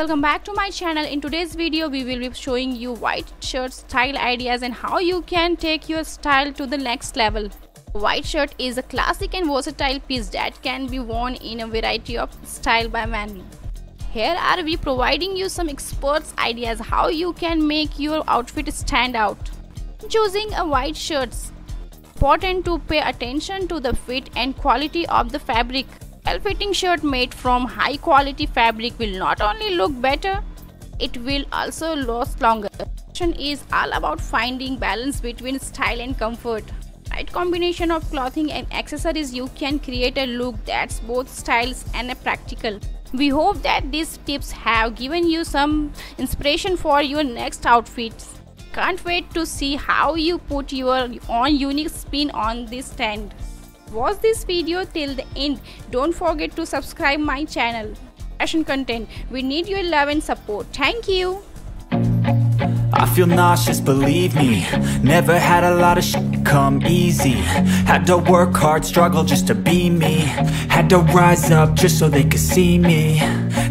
welcome back to my channel. In today's video we will be showing you white shirt style ideas and how you can take your style to the next level. White shirt is a classic and versatile piece that can be worn in a variety of style by men here are we providing you some experts ideas how you can make your outfit stand out. Choosing a white shirt important to pay attention to the fit and quality of the fabric well-fitting shirt made from high-quality fabric will not only look better, it will also last longer. Fashion is all about finding balance between style and comfort. Right combination of clothing and accessories you can create a look that's both stylish and practical. We hope that these tips have given you some inspiration for your next outfits. Can't wait to see how you put your own unique spin on this trend watch this video till the end. Don't forget to subscribe my channel. Fashion content. We need your love and support. Thank you. I feel nauseous, believe me. Never had a lot of shit come easy. Had to work hard, struggle just to be me. Had to rise up just so they could see me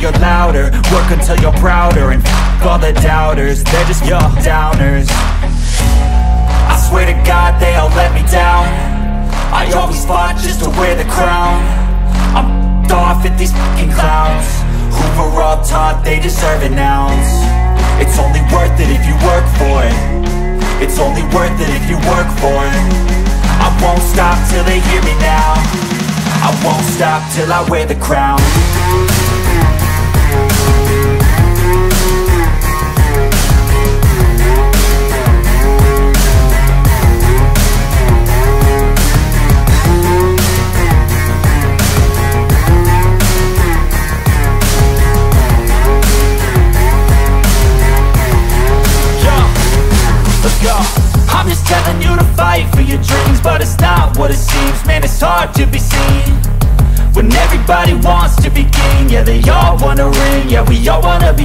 you're louder. Work until you're prouder. And f*** all the doubters They're just your downers. I swear to God they all let me down. I always fought just to wear the crown. I'm off at these fucking clowns Who were all taught they deserve an ounce? It's only worth it if you work for it. It's only worth it if you work for it. I won't stop till they hear me now. I won't stop till I wear the crown hard to be seen When everybody wants to be king. Yeah, they all wanna ring. Yeah, we all wanna be